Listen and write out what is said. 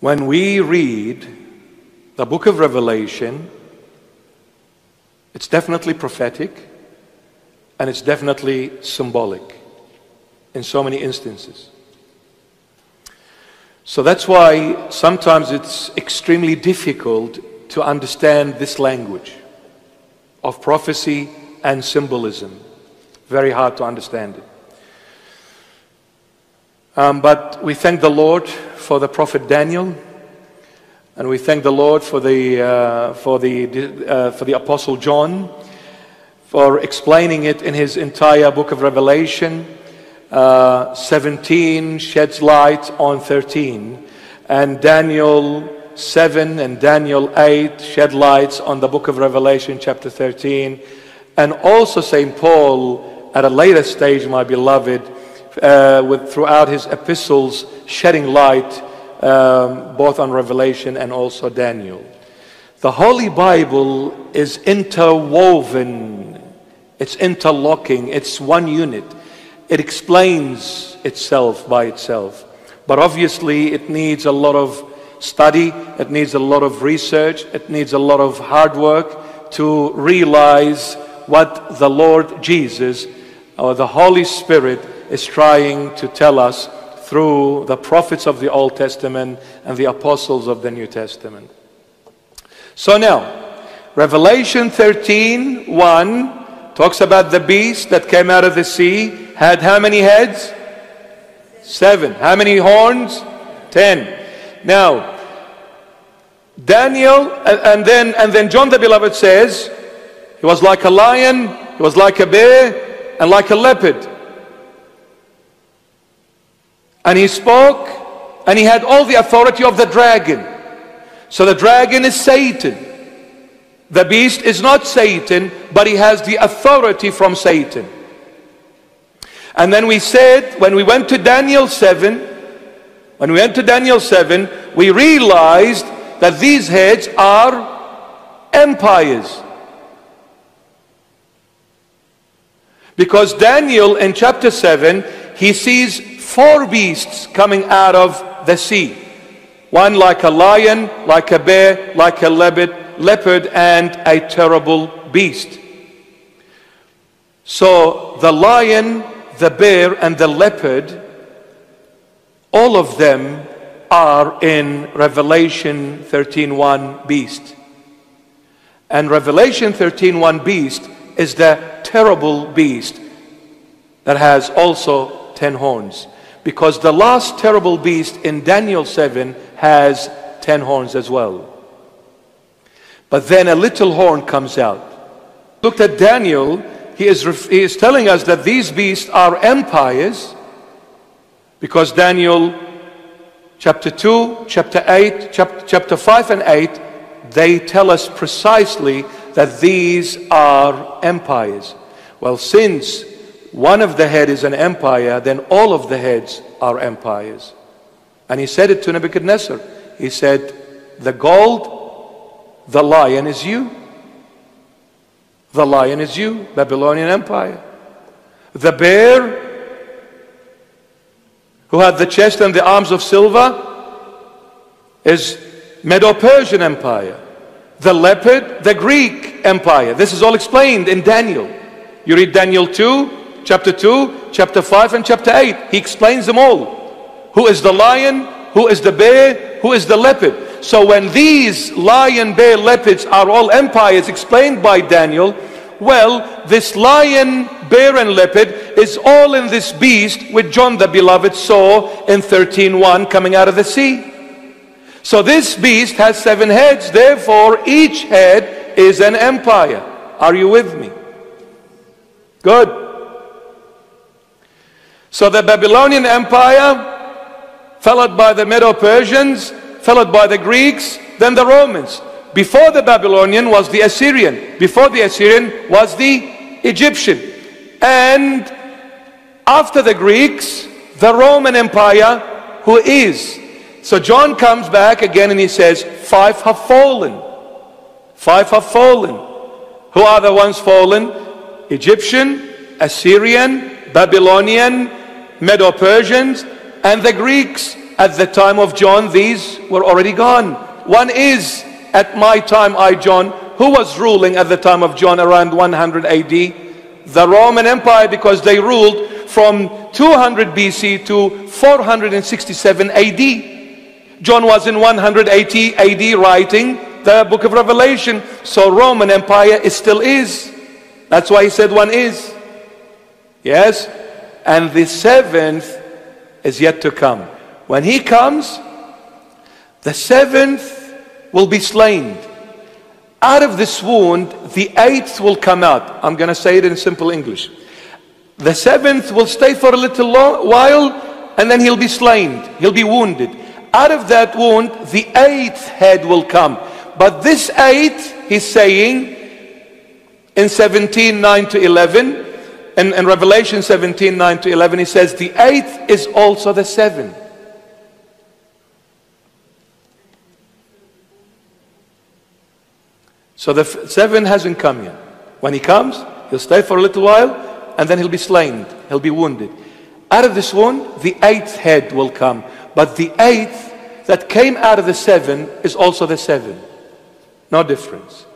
When we read the book of Revelation, it's definitely prophetic and it's definitely symbolic in so many instances. So that's why sometimes it's extremely difficult to understand this language of prophecy and symbolism. Very hard to understand it. Um, but we thank the Lord for the prophet Daniel, and we thank the Lord for the, uh, for the, uh, for the apostle John for explaining it in his entire book of Revelation. Uh, 17 sheds light on 13, and Daniel 7 and Daniel 8 shed lights on the book of Revelation, chapter 13, and also St. Paul at a later stage, my beloved, uh, with, throughout his epistles, shedding light um, both on Revelation and also Daniel. The Holy Bible is interwoven, it's interlocking, it's one unit. It explains itself by itself. But obviously, it needs a lot of study, it needs a lot of research, it needs a lot of hard work to realize what the Lord Jesus or the Holy Spirit is trying to tell us through the prophets of the Old Testament and the apostles of the New Testament. So now, Revelation 13 1 talks about the beast that came out of the sea, had how many heads? Seven. How many horns? Ten. Now, Daniel, and then, and then John the Beloved says, he was like a lion, he was like a bear, and like a leopard. And he spoke, and he had all the authority of the dragon. So the dragon is Satan. The beast is not Satan, but he has the authority from Satan. And then we said, when we went to Daniel 7, when we went to Daniel 7, we realized that these heads are empires. Because Daniel in chapter 7, he sees four beasts coming out of the sea. One like a lion, like a bear, like a leopard, leopard and a terrible beast. So the lion, the bear and the leopard, all of them are in Revelation 13:1 beast. And Revelation 13:1 beast is the terrible beast that has also 10 horns because the last terrible beast in Daniel 7 has 10 horns as well. But then a little horn comes out. Look at Daniel, he is, he is telling us that these beasts are empires because Daniel chapter 2, chapter 8, chapter, chapter 5 and 8, they tell us precisely that these are empires. Well, since one of the head is an empire, then all of the heads are empires. And he said it to Nebuchadnezzar. He said, The gold, the lion is you. The lion is you, Babylonian Empire. The bear, who had the chest and the arms of silver, is Medo Persian Empire. The leopard, the Greek Empire. This is all explained in Daniel. You read Daniel 2, chapter 2, chapter 5, and chapter 8. He explains them all. Who is the lion? Who is the bear? Who is the leopard? So when these lion, bear, leopards are all empires explained by Daniel, well, this lion, bear, and leopard is all in this beast which John the Beloved saw in 13.1 coming out of the sea. So this beast has seven heads, therefore each head is an empire. Are you with me? Good. So the Babylonian Empire, followed by the Medo Persians, followed by the Greeks, then the Romans. Before the Babylonian was the Assyrian. Before the Assyrian was the Egyptian. And after the Greeks, the Roman Empire, who is. So John comes back again and he says, Five have fallen. Five have fallen. Who are the ones fallen? Egyptian, Assyrian, Babylonian, Medo Persians, and the Greeks. at the time of John, these were already gone. One is at my time, I, John, who was ruling at the time of John around 100 AD? The Roman Empire, because they ruled from 200 BC to 467 AD. John was in 180 AD writing the book of Revelation. So Roman Empire is still is. That's why he said one is. Yes? And the seventh is yet to come. When he comes, the seventh will be slain. Out of this wound, the eighth will come out. I'm going to say it in simple English. The seventh will stay for a little while and then he'll be slain. He'll be wounded. Out of that wound, the eighth head will come. But this eighth, he's saying in 17, 9 to 11, in, in Revelation 17, 9 to 11, he says, the eighth is also the seven. So the seven hasn't come yet. When he comes, he'll stay for a little while and then he'll be slain. He'll be wounded. Out of this wound, the eighth head will come. But the eighth that came out of the seven is also the seven. No difference.